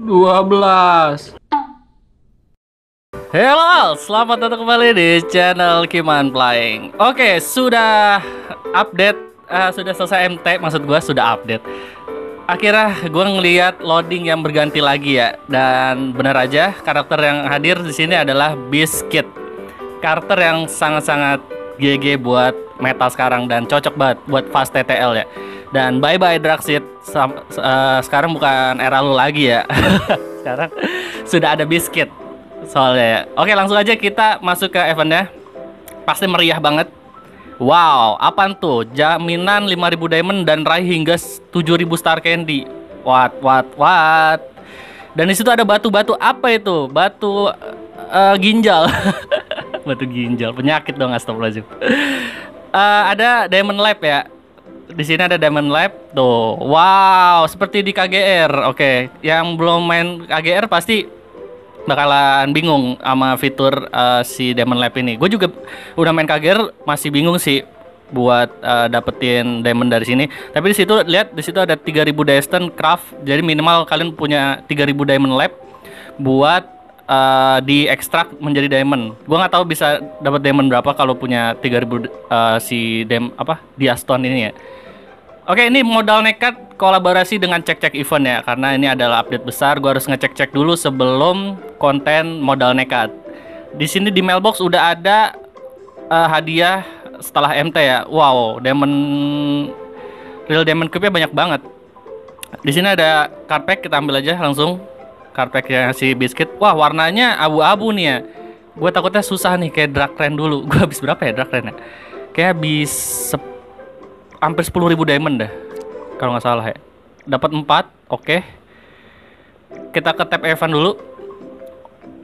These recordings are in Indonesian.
12 Halo, selamat datang kembali di channel Kiman Flying. Oke, sudah update, uh, sudah selesai MT, maksud gua sudah update. Akhirnya gue ngeliat loading yang berganti lagi ya, dan benar aja karakter yang hadir di sini adalah Biscuit, karakter yang sangat-sangat GG buat meta sekarang dan cocok banget buat fast TTL ya. Dan bye bye Draxit, Sam- uh, sekarang bukan era lu lagi ya. sekarang sudah ada Biscuit soalnya ya. Oke langsung aja kita masuk ke eventnya. Pasti meriah banget. Wow, apaan tuh? Jaminan 5000 diamond dan raih hingga 7000 star candy. What, what, what? Dan di situ ada batu-batu. Apa itu? Batu eh, ginjal. Batu ginjal, penyakit dong astagfirullahaladzim. Eh, Ada diamond lab ya di sini ada Diamond Lab tuh. Wow, seperti di KGR. Oke, yang belum main KGR pasti bakalan bingung sama fitur uh, si Diamond Lab ini. Gue juga udah main KGR masih bingung sih buat uh, dapetin diamond dari sini. Tapi di situ lihat di situ ada 3000 Destin Craft. Jadi minimal kalian punya 3000 Diamond Lab buat uh, di ekstrak menjadi diamond. Gua nggak tahu bisa dapat diamond berapa kalau punya 3000 uh, si dem apa Diaston ini ya. Oke, ini modal nekat kolaborasi dengan cek-cek event ya, karena ini adalah update besar. Gua harus ngecek-cek dulu sebelum konten modal nekat. Di sini di mailbox udah ada eh, hadiah setelah MT ya. Wow, diamond real diamond cube banyak banget. Di sini ada card pack, kita ambil aja langsung card packnya si biscuit. Wah, warnanya abu-abu nih ya. Gue takutnya susah nih kayak drag rain dulu. Gue habis berapa ya drag rain ya? Kayak habis hampir 10.000 diamond dah kalau nggak salah ya dapat 4 oke. Kita ke tab event dulu.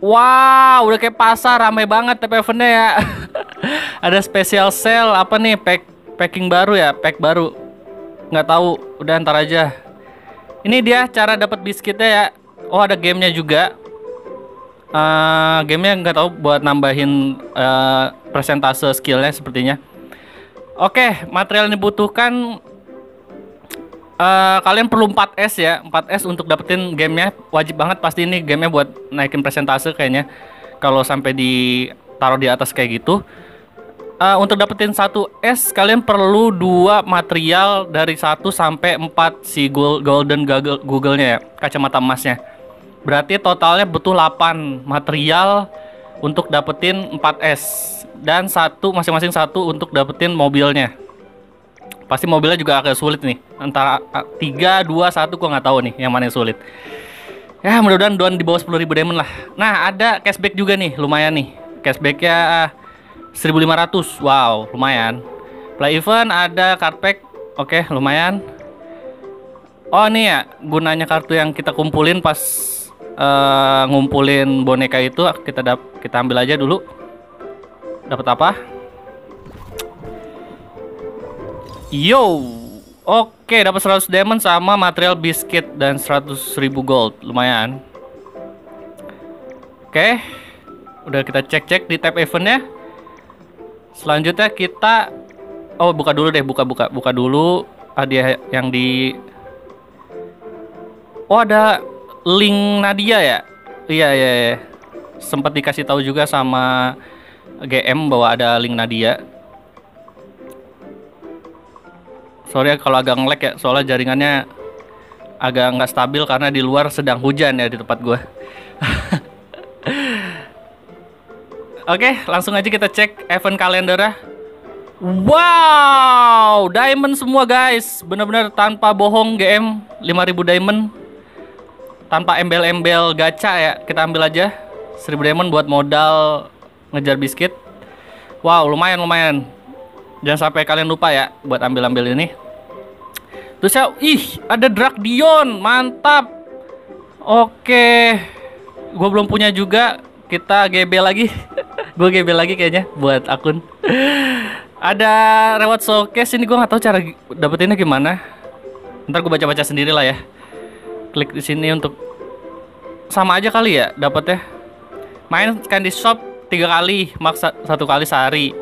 Wow udah kayak pasar ramai banget tab eventnya ya. Ada special sale apa nih pack packing baru ya pack baru. Nggak tahu udah ntar aja. Ini dia cara dapat biskuitnya ya. Oh ada gamenya juga. Eh gamenya nggak tahu buat nambahin eh, presentase skillnya sepertinya Oke, material yang dibutuhkan eh, kalian perlu 4S ya, 4S untuk dapetin gamenya. Wajib banget pasti ini gamenya buat naikin presentase kayaknya. Kalau sampai ditaruh di atas kayak gitu. Eh, untuk dapetin 1S kalian perlu dua material dari 1 sampai 4 si gol- golden Google Google-nya ya, kacamata emasnya. Berarti totalnya butuh 8 material untuk dapetin 4S dan satu masing-masing satu untuk dapetin mobilnya. Pasti mobilnya juga agak sulit nih. Antara 3 2 1 gua nggak tahu nih yang mana yang sulit. Ya, mudah-mudahan don di bawah 10.000 diamond lah. Nah, ada cashback juga nih, lumayan nih. Cashbacknya 1.500. Wow, lumayan. Play event ada card pack. Oke, lumayan. Oh, ini ya gunanya kartu yang kita kumpulin pas eh, ngumpulin boneka itu kita dap kita ambil aja dulu. Dapat apa? Yo. Oke, dapat 100 diamond sama material biscuit dan 100.000 gold. Lumayan. Oke. Udah kita cek-cek di tab eventnya. Selanjutnya kita Oh, buka dulu deh, buka-buka. Buka dulu hadiah yang di Oh, ada link Nadia ya? Iya, iya, iya. Sempat dikasih tahu juga sama GM bahwa ada link Nadia. Sorry ya kalau agak nge-lag ya, soalnya jaringannya agak nggak stabil karena di luar sedang hujan ya di tempat gua. Oke, langsung aja kita cek event kalendernya. Wow, diamond semua guys. Bener-bener tanpa bohong GM 5000 diamond. Tanpa embel-embel gacha ya. Kita ambil aja 1000 diamond buat modal ngejar biskuit. Wow, lumayan lumayan. Jangan sampai kalian lupa ya buat ambil-ambil ini. Terus ya, ih, ada Drag Dion, mantap. Oke. Gue belum punya juga. Kita GB lagi. gue GB lagi kayaknya buat akun. ada reward showcase ini gue nggak tahu cara dapetinnya gimana. Ntar gue baca-baca sendiri lah ya. Klik di sini untuk sama aja kali ya dapetnya. Main candy shop tiga kali, max sa- satu kali sehari.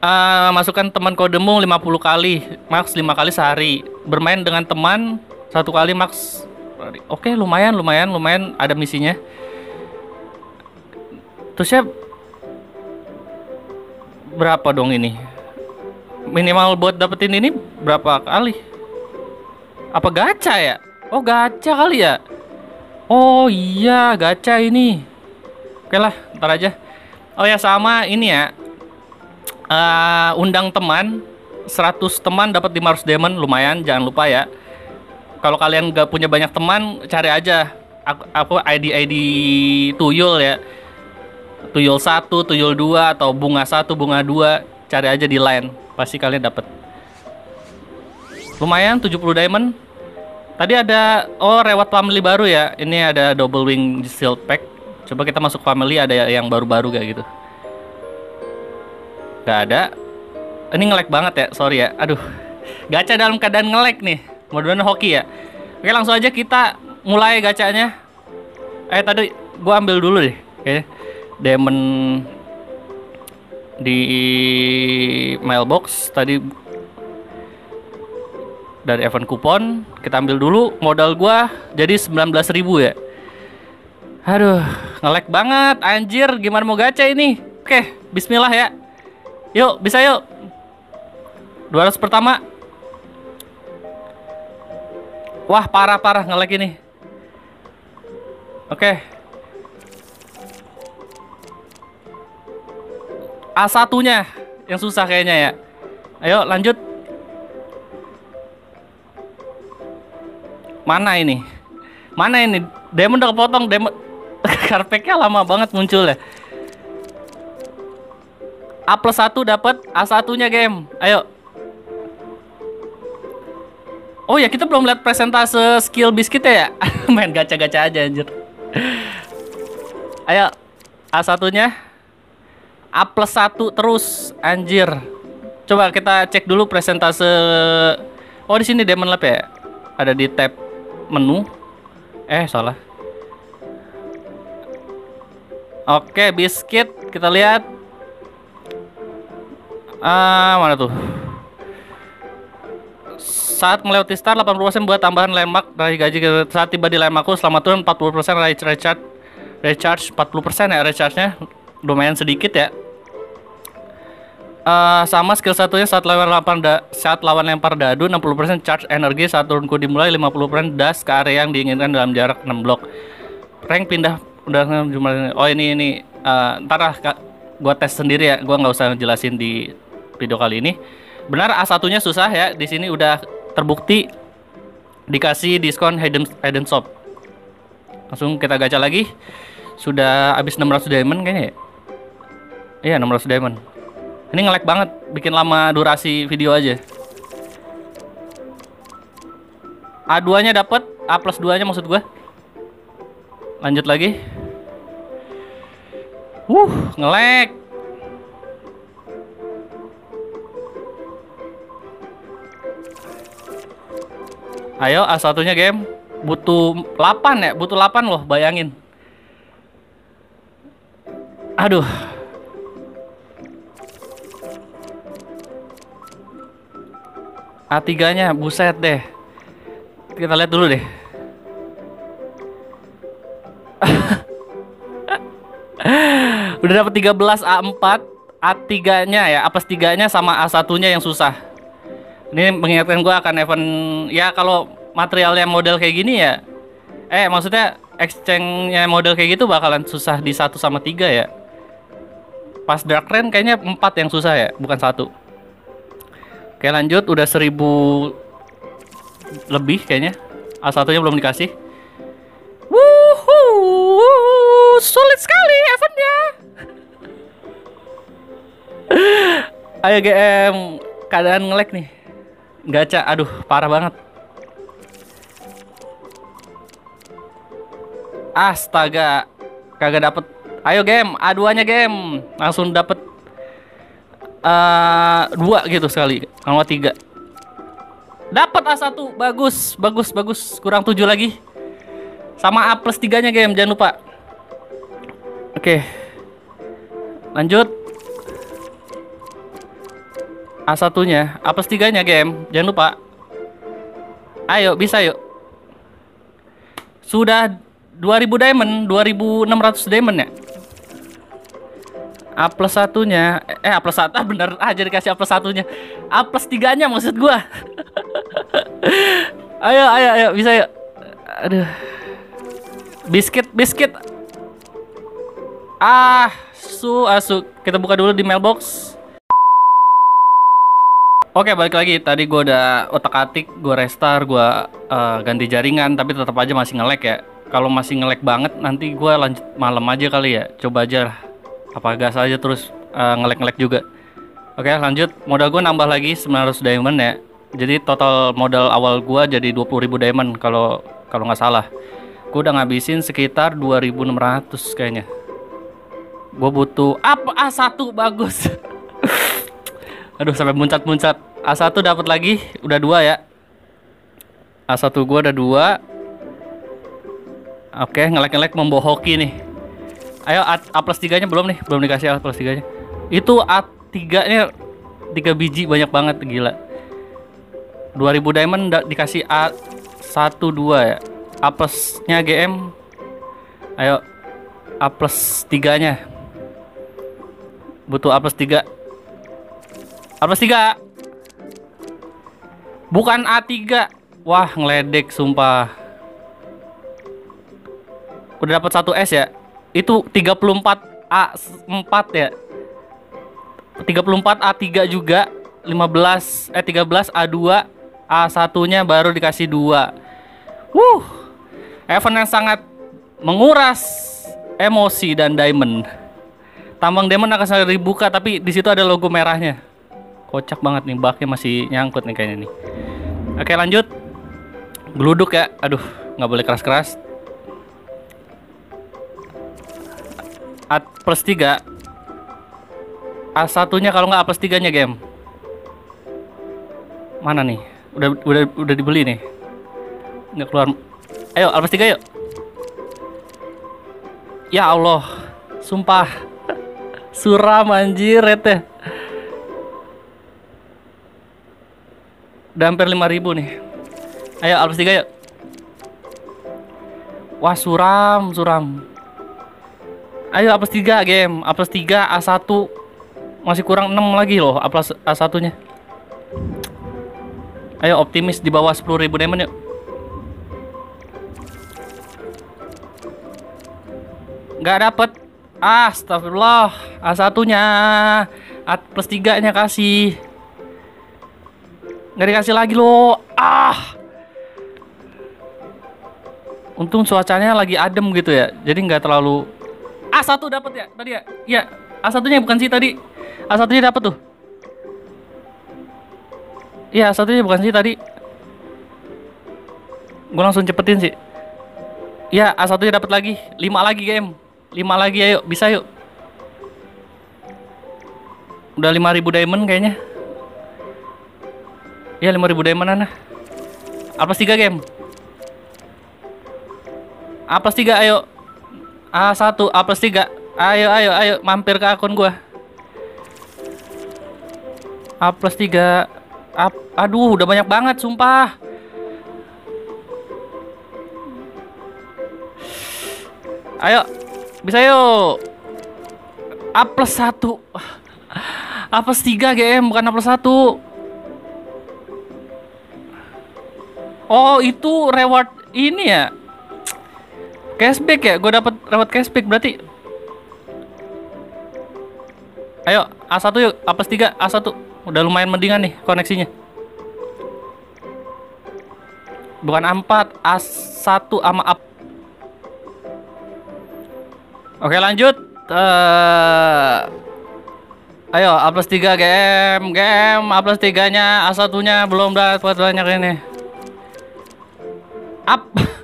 Eh, masukkan teman kodemu 50 kali, max 5 kali sehari. Bermain dengan teman satu kali max Oke, lumayan, lumayan, lumayan ada misinya. Terusnya berapa dong ini? Minimal buat dapetin ini berapa kali? Apa gacha ya? Oh, gacha kali ya? Oh iya, gacha ini. Oke lah, ntar aja. Oh ya sama ini ya. Uh, undang teman 100 teman dapat 500 diamond lumayan jangan lupa ya kalau kalian gak punya banyak teman cari aja aku, aku ID ID tuyul ya tuyul satu tuyul dua atau bunga satu bunga dua cari aja di line pasti kalian dapat lumayan 70 diamond tadi ada oh rewat family baru ya ini ada double wing shield pack coba kita masuk family ada yang baru-baru gak gitu Gak ada. Ini ngelek banget ya, sorry ya. Aduh. Gacha dalam keadaan ngelek nih. Mudah-mudahan hoki ya. Oke, langsung aja kita mulai gacanya. Eh tadi gua ambil dulu deh. Oke. Demon di mailbox tadi dari event kupon kita ambil dulu modal gua jadi 19.000 ya aduh ngelek banget anjir gimana mau gacha ini oke bismillah ya Yuk, bisa yuk. 200 pertama. Wah, parah-parah ngelek ini. Oke. A1-nya yang susah kayaknya ya. Ayo, lanjut. Mana ini? Mana ini? Demon udah kepotong, demon karpetnya lama banget muncul ya. A plus 1 dapat A1-nya game. Ayo. Oh ya, kita belum lihat presentase skill biscuit ya. Main gacha-gacha aja anjir. Ayo. A1-nya. A plus 1 terus anjir. Coba kita cek dulu presentase Oh, di sini Demon Lab ya. Ada di tab menu. Eh, salah. Oke, biscuit kita lihat Ah, mana tuh? Saat melewati start 80% buat tambahan lemak dari gaji saat tiba di lemakku selama turun 40% recharge recharge 40% ya recharge-nya lumayan sedikit ya. Uh, sama skill satunya saat lawan lempar da saat lawan lempar dadu 60% charge energi saat turunku dimulai 50% das ke area yang diinginkan dalam jarak 6 blok. Rank pindah udah jumlah oh ini ini uh, ntar lah gua tes sendiri ya gua nggak usah jelasin di video kali ini. Benar A1-nya susah ya. Di sini udah terbukti dikasih diskon hidden hidden shop. Langsung kita gacha lagi. Sudah habis 600 diamond kayaknya ya. Iya, 600 diamond. Ini ngelek banget, bikin lama durasi video aja. A2-nya dapat, A plus 2-nya maksud gua. Lanjut lagi. Uh, ngelek. Ayo A1-nya game. Butuh 8 ya, butuh 8 loh, bayangin. Aduh. A3-nya buset deh. Kita lihat dulu deh. Udah dapat 13 A4, A3-nya ya, apes 3-nya sama A1-nya yang susah. Ini mengingatkan gue akan event ya kalau material yang model kayak gini ya. Eh maksudnya exchange-nya model kayak gitu bakalan susah di satu sama tiga ya. Pas Dark Rain kayaknya empat yang susah ya, bukan satu. Oke lanjut, udah seribu lebih kayaknya. A satunya belum dikasih. Wuhuu, sulit sekali eventnya. Ayo GM, keadaan ngelek nih. Gacha, aduh parah banget. Astaga, kagak dapet. Ayo game, A2-nya game. Langsung dapet uh, dua gitu sekali, kalau tiga. Dapat A1, bagus, bagus, bagus. Kurang tujuh lagi. Sama A plus tiganya game, jangan lupa. Oke. Lanjut. A1-nya, A plus 3-nya game. Jangan lupa. Ayo, bisa yuk. Sudah 2000 diamond, 2600 diamond ya? A plus satunya, eh A plus satu, ah bener aja dikasih A plus satunya. A plus tiganya maksud gua. Ayo, ayo, ayo, bisa yuk. Aduh. Biskuit, biskuit. Ah, su, asu Kita buka dulu di mailbox. Oke balik lagi. Tadi gue udah otak atik gue restart gue uh, ganti jaringan tapi tetap aja masih ngelek ya. Kalau masih ngelek banget nanti gue lanjut malam aja kali ya. Coba aja lah apa gas aja terus uh, ngelek-ngelek juga oke lanjut modal gue nambah lagi 900 diamond ya jadi total modal awal gue jadi 20.000 diamond kalau kalau nggak salah gue udah ngabisin sekitar 2.600 kayaknya gue butuh apa A1 bagus Aduh sampai muncat-muncat. A1 dapat lagi, udah dua ya. A1 gua ada dua. Oke, ngelek-ngelek membohoki nih. Ayo A, A plus 3 nya belum nih, belum dikasih A plus 3 nya. Itu A3 nya 3 biji banyak banget gila. 2000 diamond dikasih A1 2 ya. A plus nya GM. Ayo A plus 3 nya. Butuh A plus 3 A plus 3 Bukan A3 Wah ngeledek sumpah Udah dapat 1 S ya Itu 34 A4 ya? 34 A3 juga 15 eh 13 A2 A1 nya baru dikasih 2 Wuh Event yang sangat menguras emosi dan diamond. Tambang diamond akan selalu dibuka tapi di situ ada logo merahnya. Kocak banget nih baknya masih nyangkut nih kayaknya nih. Oke lanjut. Geluduk ya. Aduh nggak boleh keras-keras A plus 3 A satunya kalau nggak A plus 3 nya game mana nih? Udah udah udah dibeli nih. Nggak keluar. Ayo A plus 3 yuk. Ya Allah sumpah. Suram anjir rete Udah hampir 5000 nih. Ayo Alpes 3 yuk. Wah, suram, suram. Ayo Alpes 3 game. Alpes 3 A1 masih kurang 6 lagi loh Alpes A1-nya. Ayo optimis di bawah 10.000 diamond yuk. Gak dapet Astagfirullah A1-nya A plus 3 nya kasih Nggak dikasih lagi loh. Ah. Untung cuacanya lagi adem gitu ya. Jadi nggak terlalu A1 dapat ya tadi ya? Iya, A1-nya bukan sih tadi. A1-nya dapat tuh. Iya, A1-nya bukan sih tadi. Gue langsung cepetin sih. Iya, A1-nya dapat lagi. 5 lagi game. 5 lagi ayo, bisa yuk. Udah 5000 diamond kayaknya. Ya 5000 diamond nah. A plus 3 game. A plus 3 ayo. A1 A plus 3. Ayo ayo ayo mampir ke akun gua. A plus 3. A aduh udah banyak banget sumpah. Ayo. Bisa yuk. A plus 1. A plus 3 GM bukan A plus 1. Oh itu reward ini ya Cashback ya? Gue dapat reward cashback berarti. Ayo A1 yuk A plus 3 A1 Udah lumayan mendingan nih koneksinya. Bukan A4 A1 sama A. Oke lanjut. Uh, Ayo A plus 3 game Game A plus 3 nya A1 nya belum dapat banyak ini. Up.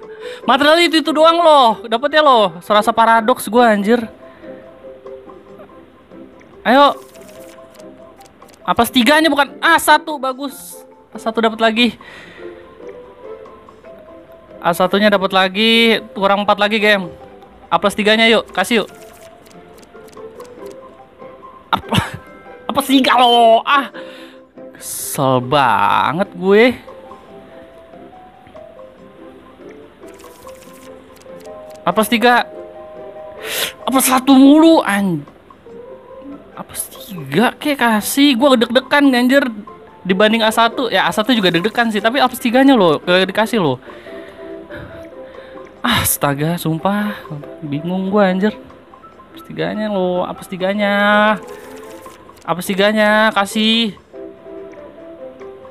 Material itu itu doang loh. Dapat ya loh. Serasa paradoks gue anjir. Ayo. Apa setiganya bukan A satu bagus. A satu dapat lagi. A satunya dapat lagi. Kurang empat lagi game. A plus tiganya yuk. Kasih yuk. Apa? Apa tiga lo? Ah. Kesel banget gue. A plus 3 A plus 1 mulu an A plus 3 kayak kasih? Gua deg-degan anjir Dibanding A1 Ya A1 juga deg-degan sih Tapi A plus 3 nya loh Dikasih loh Astaga sumpah. Bingung gua anjir. A plus 3 nya loh A plus 3 nya A plus 3 nya Kasih?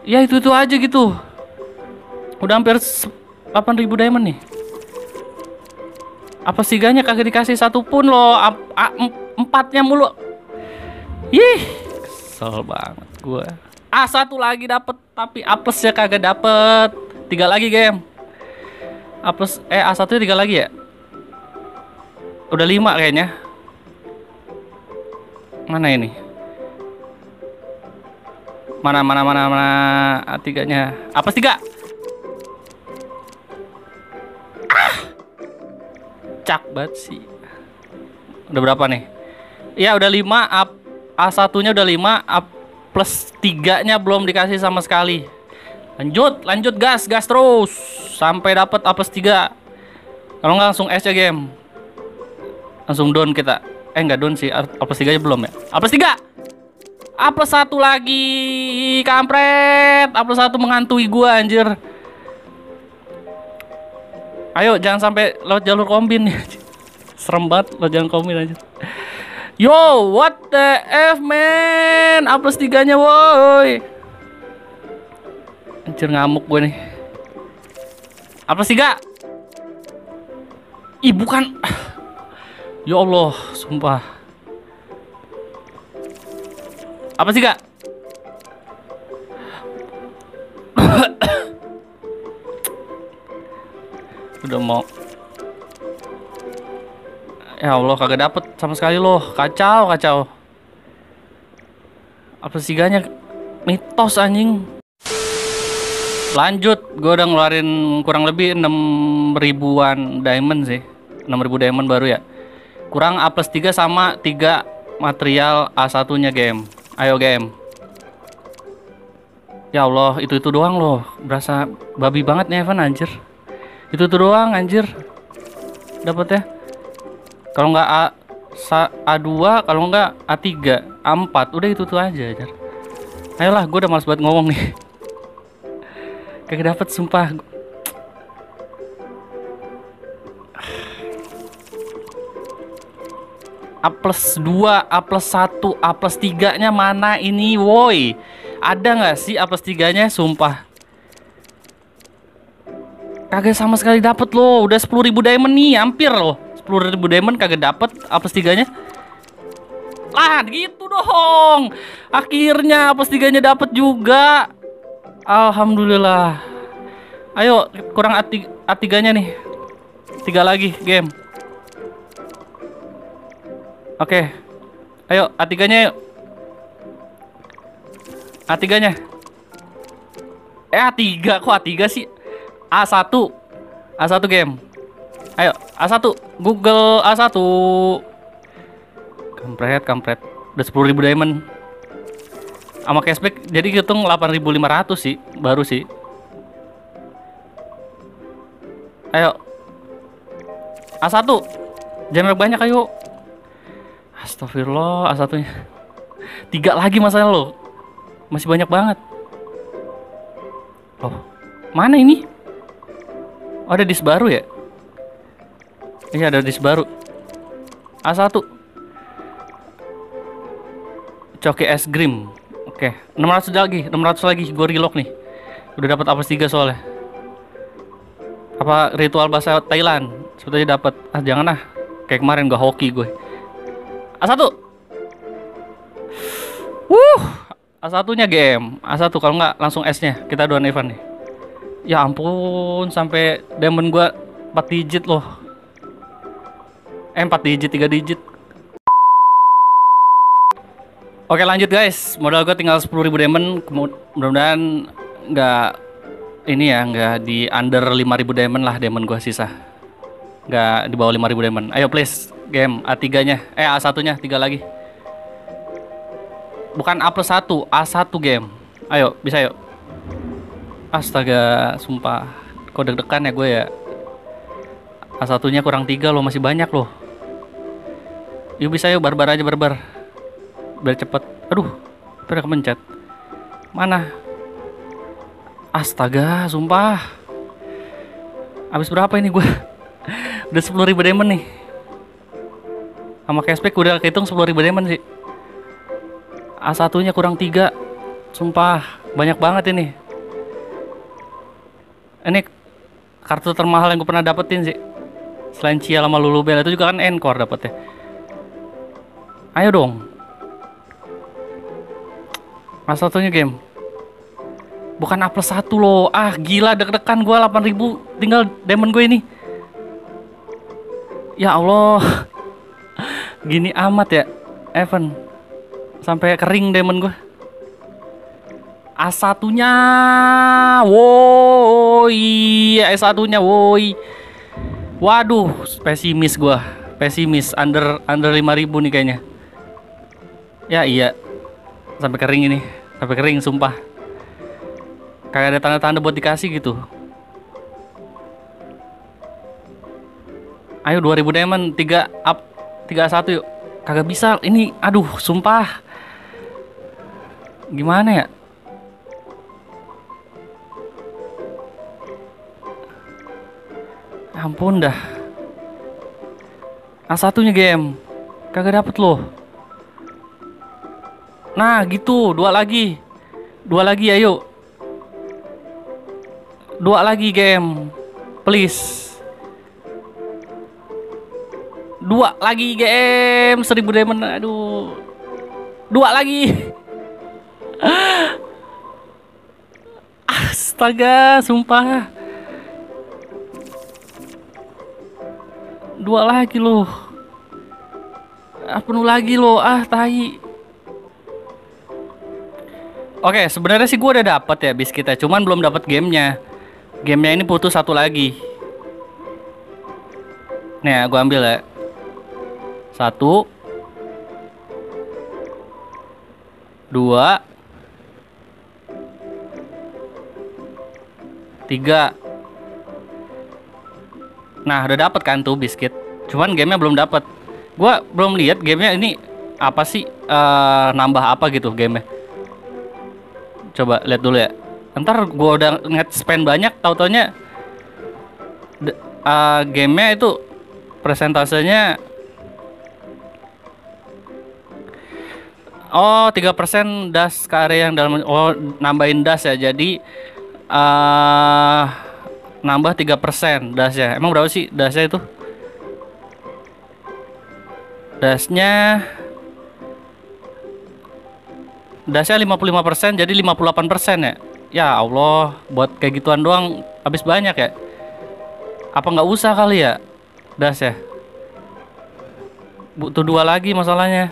Ya itu-itu aja gitu. Udah hampir 8000 diamond nih apa siganya kagak dikasih satu pun A, empatnya mulu. Ih kesel banget gue A satu lagi dapet tapi A plus ya kagak dapet. Tiga lagi game A plus eh A satu tiga lagi ya? Udah lima kayaknya. Mana ini? Mana mana mana mana A tiganya. A plus tiga cak banget sih. Udah berapa nih? Ya udah 5 A, A1 nya udah 5 A plus 3 nya belum dikasih sama sekali. Lanjut lanjut gas gas terus. Sampai dapat A plus 3 kalau nggak langsung S ya game. Langsung down kita. Eh nggak down sih A plus 3 nya belum ya? A plus 3 A plus 1 lagi kampret! A plus 1 mengantui gua anjir Ayo jangan sampai lewat jalur kombin ya. Serem banget lo jangan kombin aja. Yo, what the F man? A plus 3 nya woi. Anjir ngamuk gue nih. A plus 3. Ih bukan. Ya Allah, sumpah. Apa sih kak? Udah mau. Ya Allah kagak dapet sama sekali loh. Kacau kacau. Apa siganya mitos anjing. Lanjut gue udah ngeluarin kurang lebih 6 ribuan diamond sih. 6 ribu diamond baru ya. Kurang A plus 3 sama 3 material A1 nya game. Ayo game. Ya Allah itu itu doang loh. Berasa babi banget nih Evan anjir itu tuh doang anjir. Dapat ya. Kalau nggak A A2 kalau nggak A3 A4 udah itu tuh aja anjir. Ayolah gue udah males buat ngomong nih. Kayak dapat sumpah. A plus 2, A plus 1, A plus 3 nya mana ini woi? Ada nggak sih A plus 3 nya sumpah Kagak sama sekali dapet loh. Udah 10.000 diamond nih, hampir loh. 10.000 diamond kagak dapet apa tiganya. Lah, gitu dong. Akhirnya apa tiganya dapet juga. Alhamdulillah. Ayo, kurang A3, A3-nya nih. Tiga lagi game. Oke. Ayo, A3-nya yuk. A3-nya. Eh, A3 kok A3 sih? A1 A1 game. Ayo A1 Google A1 Kampret kampret. Udah 10.000 diamond. Sama cashback jadi hitung 8.500 sih Baru sih. Ayo. A1 Jangan banyak ayo. Astagfirullah A1 nya Tiga lagi masalah lo. Masih banyak banget. Oh Mana ini Oh, ada disk baru ya? Iya, ada disk baru. A1. Coki es grim. Oke, 600 lagi, 600 lagi gue relock nih. Udah dapat apa 3 soalnya. Apa ritual bahasa Thailand? Sebetulnya dapat. Ah, jangan ah. Kayak kemarin gak hoki gue. A1. Wuh, A1-nya game. A1 kalau nggak langsung S-nya. Kita dua Evan nih. Ya ampun, sampai diamond gua 4 digit loh. Eh 4 digit, 3 digit. Oke lanjut guys, modal gue tinggal 10.000 diamond. Mudah-mudahan nggak ini ya, nggak di under 5.000 diamond lah diamond gue sisa. Nggak di bawah 5.000 diamond. Ayo please, game A3-nya. Eh A1-nya, 3 lagi. Bukan A plus 1, A1 game. Ayo, bisa yuk. Astaga, sumpah. Kok deg-degan ya gue ya. A satunya kurang tiga loh, masih banyak loh. Yuk bisa yuk barbar aja barbar. Biar cepet. Aduh, pada kemencet. Mana? Astaga, sumpah. Habis berapa ini gue? udah sepuluh ribu diamond nih. Sama cashback udah kehitung sepuluh ribu diamond sih. A satunya kurang tiga. Sumpah, banyak banget ini. Ini kartu termahal yang gue pernah dapetin sih. Selain Cia sama Lulubel itu juga kan encore dapetnya. Ayo dong. Mas satunya game. Bukan A plus 1 loh. Ah gila deg-degan gue 8000 tinggal diamond gue ini. Ya Allah. Gini amat ya. Evan. Sampai kering diamond gue. A satunya. Woi. A satunya woi. Waduh, pesimis gua. Pesimis under under 5000 nih kayaknya. Ya iya. Sampai kering ini. Sampai kering sumpah. Kayak ada tanda-tanda buat dikasih gitu. Ayo 2000 diamond 3 up 31 yuk. Kagak bisa. Ini aduh, sumpah. Gimana ya? Ampun dah. A satunya game. Kagak dapet loh. Nah gitu, dua lagi. Dua lagi ayo. Dua lagi game. Please. Dua lagi game. Seribu diamond. Aduh. Dua lagi. Astaga, sumpah. Dua lagi loh. Ah, penuh lagi loh. Ah, tai. Oke, sebenarnya sih gue udah dapet ya biskitnya, cuman belum dapet gamenya. Gamenya ini putus satu lagi. Nih, gue ambil ya. Satu, dua, tiga. Nah, udah dapet kan tuh biskuit. Cuman gamenya belum dapet. Gua belum lihat gamenya ini apa sih uh, nambah apa gitu gamenya. Coba lihat dulu ya. Ntar gua udah nget spend banyak, tau taunya uh, gamenya itu presentasenya Oh, 3% das ke area yang dalam oh nambahin das ya. Jadi uh, nambah 3% dasnya. Emang berapa sih dasnya itu? Dasnya Dasnya 55% jadi 58% ya. Ya Allah, buat kayak gituan doang habis banyak ya. Apa nggak usah kali ya? Das ya. Butuh dua lagi masalahnya.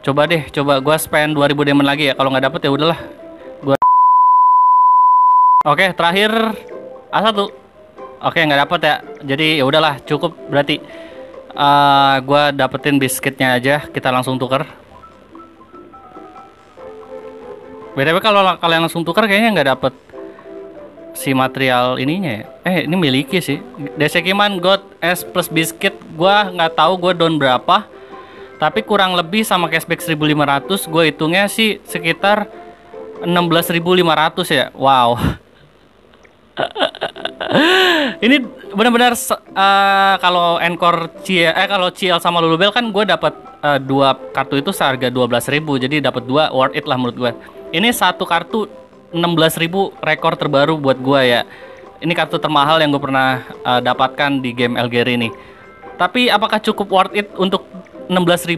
Coba deh, coba gua spend 2000 diamond lagi ya. Kalau nggak dapet ya udahlah. Oke, terakhir A1. Oke, nggak dapet ya. Jadi ya udahlah, cukup berarti. Uh, gua dapetin biskitnya aja. Kita langsung tuker. BTW kalau kalian langsung tuker kayaknya nggak dapet si material ininya ya. Eh, ini miliki sih. Desekiman God S plus biscuit gua nggak tahu gua down berapa tapi kurang lebih sama cashback 1500 gue hitungnya sih sekitar 16.500 ya wow ini benar-benar uh, kalau Encore CL eh kalau CL sama Lulubel kan gue dapat uh, dua kartu itu seharga 12.000 jadi dapat dua worth it lah menurut gue ini satu kartu 16.000 rekor terbaru buat gue ya. Ini kartu termahal yang gue pernah uh, dapatkan di game Elger ini tapi apakah cukup worth it untuk 16.000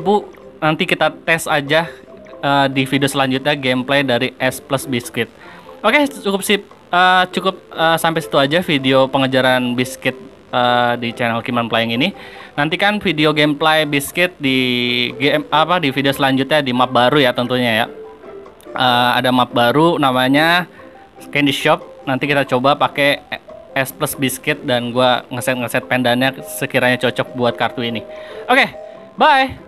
nanti kita tes aja uh, di video selanjutnya gameplay dari S plus biscuit. Oke, cukup sip uh, cukup uh, sampai situ aja video pengejaran biscuit uh, di channel Kiman Playing ini. Nantikan video gameplay biscuit di game apa di video selanjutnya di map baru ya tentunya ya. Uh, ada map baru namanya Candy Shop. Nanti kita coba pakai S plus biscuit dan gua ngeset ngeset pendannya sekiranya cocok buat kartu ini. Oke, okay, Bye.